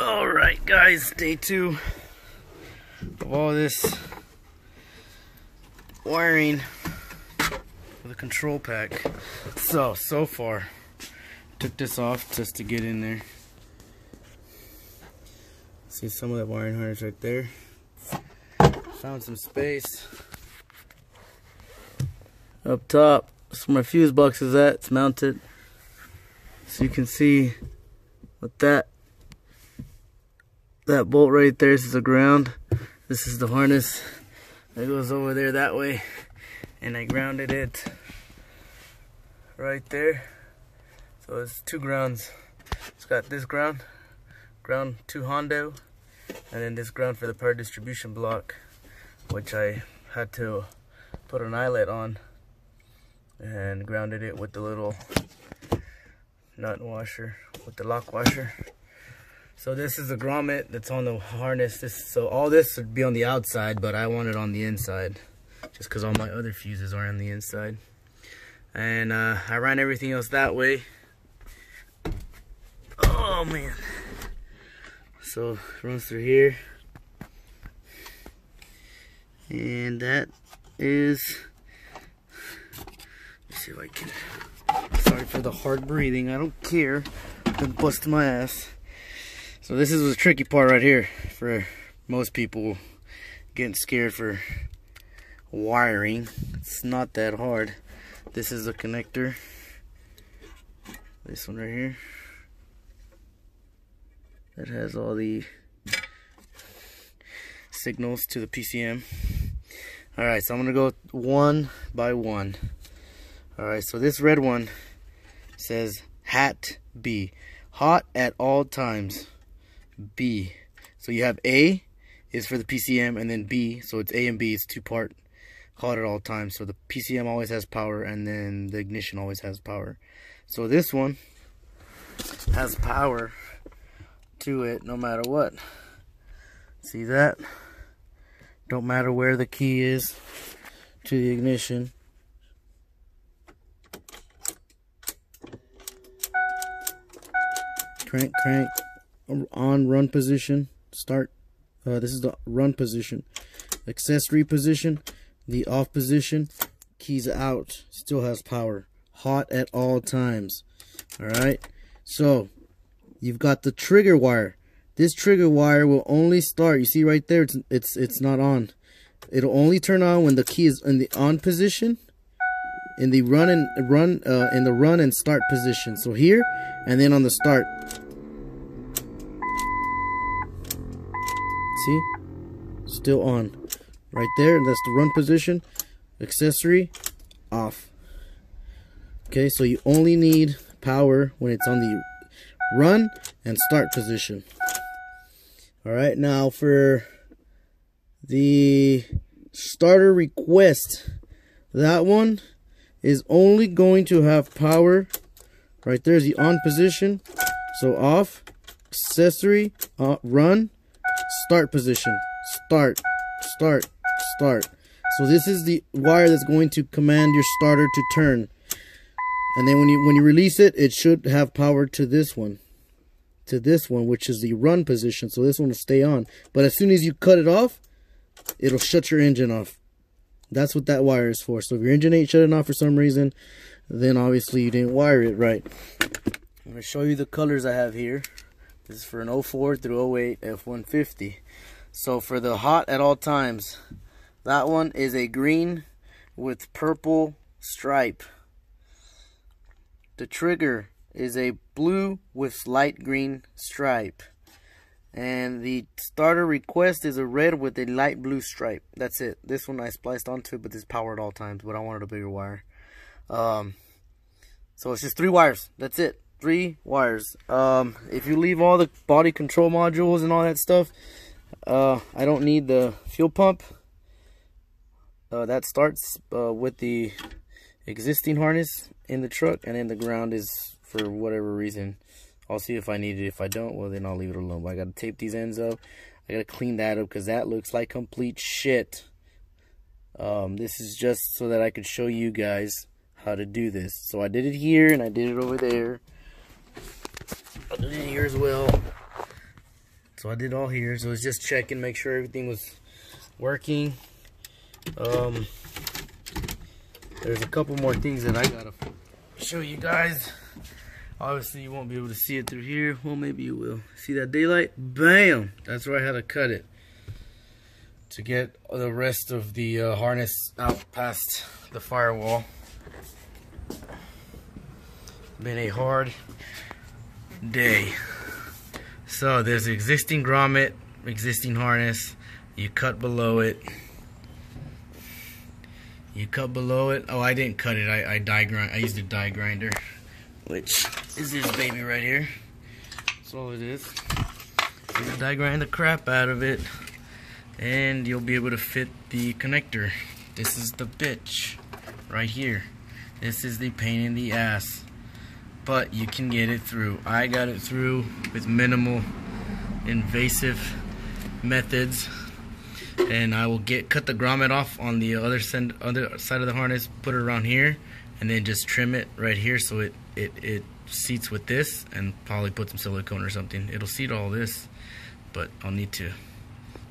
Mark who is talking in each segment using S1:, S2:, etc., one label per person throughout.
S1: Alright guys, day two of all this wiring for the control pack. So, so far, took this off just to get in there. See some of that wiring harness right there. Found some space. Up top, that's where my fuse box is at. It's mounted. So you can see with that that bolt right there is the ground. This is the harness that goes over there that way. And I grounded it right there. So it's two grounds. It's got this ground, ground to Hondo, and then this ground for the power distribution block, which I had to put an eyelet on and grounded it with the little nut washer, with the lock washer. So this is the grommet that's on the harness. This So all this would be on the outside, but I want it on the inside. Just because all my other fuses are on the inside. And uh, I ran everything else that way. Oh man. So runs through here. And that is, let's see if I can, sorry for the hard breathing, I don't care. I'm busting my ass. So this is the tricky part right here for most people getting scared for wiring. It's not that hard. This is the connector. This one right here. That has all the signals to the PCM. Alright, so I'm going to go one by one. Alright, so this red one says HAT B. Hot at all times. B. So you have A is for the PCM and then B. So it's A and B. It's two part hot at all times. So the PCM always has power and then the ignition always has power. So this one has power to it no matter what. See that? Don't matter where the key is to the ignition. Crank, crank on run position start uh, this is the run position. Accessory position the off position keys out still has power. Hot at all times. All right so you've got the trigger wire. This trigger wire will only start you see right there it's it's it's not on. It'll only turn on when the key is in the on position in the run and run uh, in the run and start position. So here and then on the start See? Still on. Right there, that's the run position. Accessory, off. Okay, so you only need power when it's on the run and start position. Alright, now for the starter request, that one is only going to have power. Right there's the on position. So off, accessory, uh, run, start position. Start, start, start. So this is the wire that's going to command your starter to turn. And then when you when you release it, it should have power to this one. To this one, which is the run position. So this one will stay on. But as soon as you cut it off, it'll shut your engine off. That's what that wire is for. So if your engine ain't shutting off for some reason, then obviously you didn't wire it right. I'm going to show you the colors I have here. This is for an 04 through 08 F-150. So for the hot at all times, that one is a green with purple stripe. The trigger is a blue with light green stripe. And the starter request is a red with a light blue stripe. That's it. This one I spliced onto but this power at all times. But I wanted a bigger wire. Um, so it's just three wires. That's it three wires. Um, if you leave all the body control modules and all that stuff, uh, I don't need the fuel pump. Uh, that starts uh, with the existing harness in the truck, and then the ground is for whatever reason. I'll see if I need it. If I don't, well, then I'll leave it alone. But I got to tape these ends up. I got to clean that up because that looks like complete shit. Um, this is just so that I could show you guys how to do this. So I did it here and I did it over there. It here as well. So I did all here. So it's just checking, make sure everything was working. Um, there's a couple more things that I gotta show you guys. Obviously, you won't be able to see it through here. Well, maybe you will. See that daylight? Bam! That's where I had to cut it to get the rest of the uh, harness out past the firewall. Been a hard day. So there's existing grommet, existing harness. You cut below it. You cut below it. Oh, I didn't cut it. I, I die grind. I used a die grinder, which is this baby right here. That's all it is. Die grind the crap out of it and you'll be able to fit the connector. This is the bitch right here. This is the pain in the ass. But you can get it through. I got it through with minimal invasive methods. And I will get cut the grommet off on the other, send, other side of the harness, put it around here, and then just trim it right here so it, it, it seats with this and probably put some silicone or something. It'll seat all this, but I'll need to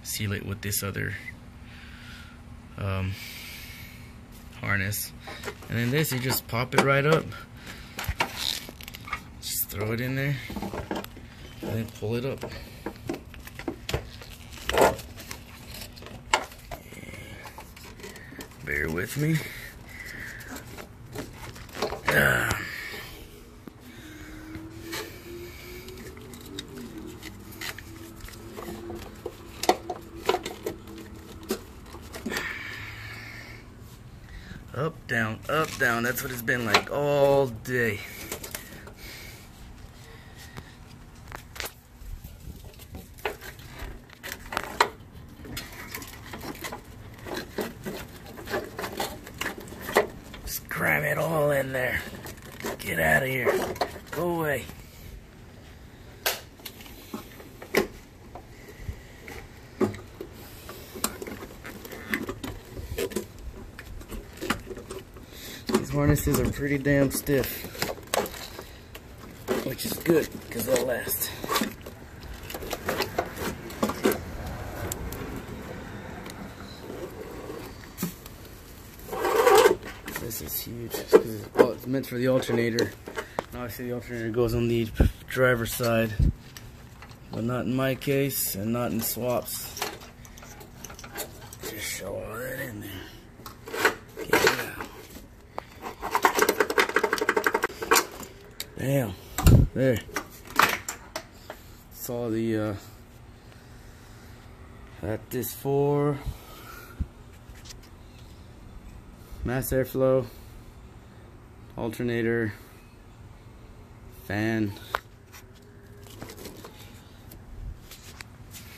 S1: seal it with this other um, harness and then this you just pop it right up throw it in there and then pull it up bear with me Up, down, up, down. That's what it's been like all day. Just cram it all in there. Get out of here. Go. These harnesses are pretty damn stiff. Which is good, because they'll last. This is huge. It's, oh, it's meant for the alternator. Obviously the alternator goes on the driver's side. But not in my case, and not in swaps. Just show all that in there. Damn. There. Saw the uh that this for mass airflow, alternator, fan.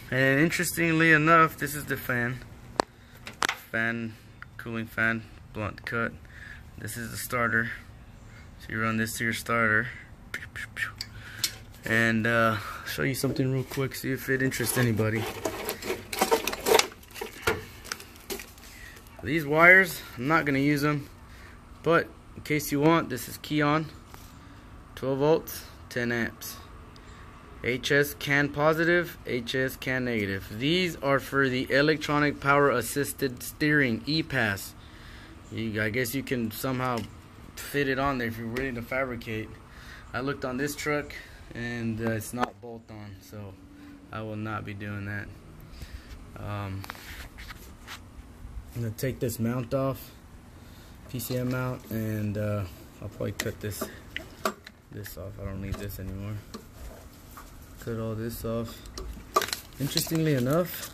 S1: And interestingly enough, this is the fan. Fan, cooling fan, blunt cut. This is the starter. So you run this to your starter. And uh, show you something real quick, see if it interests anybody. These wires, I'm not going to use them, but in case you want, this is key on, 12 volts, 10 amps. HS CAN positive, HS CAN negative. These are for the electronic power assisted steering, EPAS. You, I guess you can somehow fit it on there if you're ready to fabricate. I looked on this truck and uh, it's not bolt on, so I will not be doing that. Um, I'm gonna take this mount off, PCM mount, and uh, I'll probably cut this this off. I don't need this anymore. Cut all this off. Interestingly enough,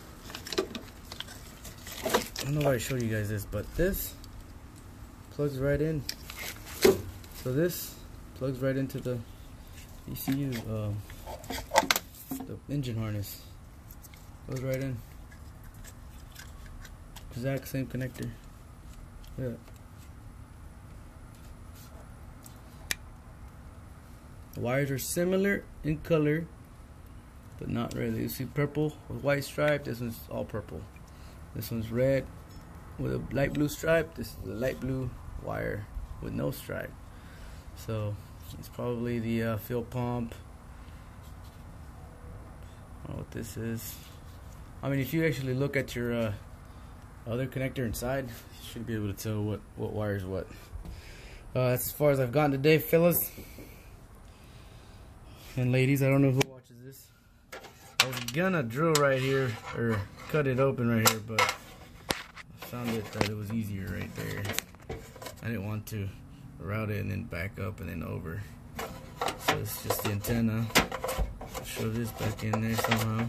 S1: I don't know why I showed you guys this, but this plugs right in. So this plugs right into the ECU, uh, the engine harness. Goes right in. Exact same connector. Yeah. The wires are similar in color, but not really. You see purple with white stripe. This one's all purple. This one's red with a light blue stripe. This is a light blue wire with no stripe. So it's probably the uh, fuel pump. Oh, what this is. I mean, if you actually look at your uh, other connector inside, you should be able to tell what, what wires what. Uh, as far as I've gotten today, fellas. And ladies, I don't know who watches this. I was gonna drill right here, or cut it open right here, but I found it that it was easier right there. I didn't want to route it and then back up and then over. So it's just the antenna. Shove this back in there somehow.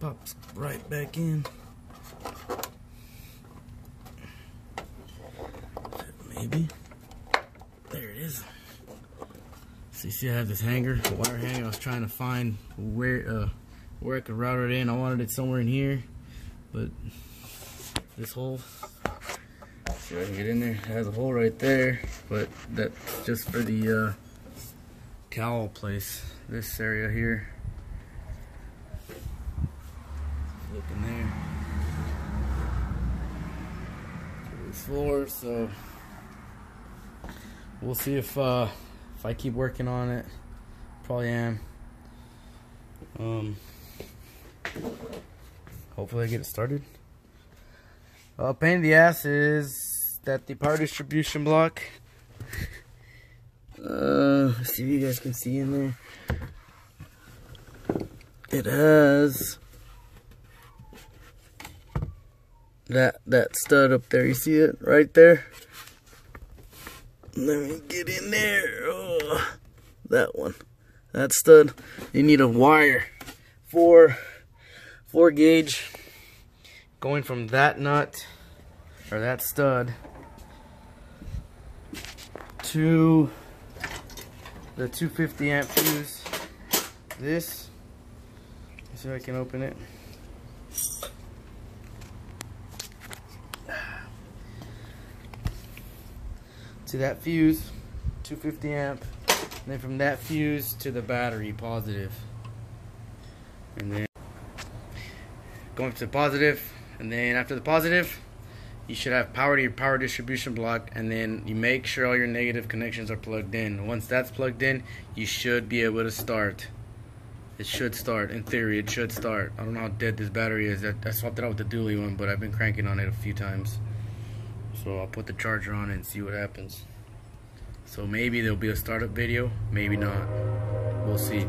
S1: pops right back in. Maybe. There it is. So you see I have this hanger, wire hanger. I was trying to find where uh, where I could route it in. I wanted it somewhere in here, but this hole See if I can get in there. It has a hole right there, but that's just for the uh, cowl place. This area here. Look in there. this floor, so we'll see if uh, if I keep working on it. Probably am. Um, hopefully I get it started. Uh, pain in the ass is that the power distribution block. Uh, see if you guys can see in there. It has that that stud up there. You see it right there? Let me get in there. Oh, that one. That stud. You need a wire. Four, four gauge. Going from that nut or that stud to the 250 amp fuse. This, see if I can open it. To that fuse, 250 amp, and then from that fuse to the battery, positive. And then going to the positive, and then after the positive, you should have power to your power distribution block and then you make sure all your negative connections are plugged in. Once that's plugged in you should be able to start. It should start. In theory it should start. I don't know how dead this battery is. I, swapped it out with the dually one but I've been cranking on it a few times so I'll put the charger on it and see what happens. So maybe there'll be a startup video maybe not. We'll see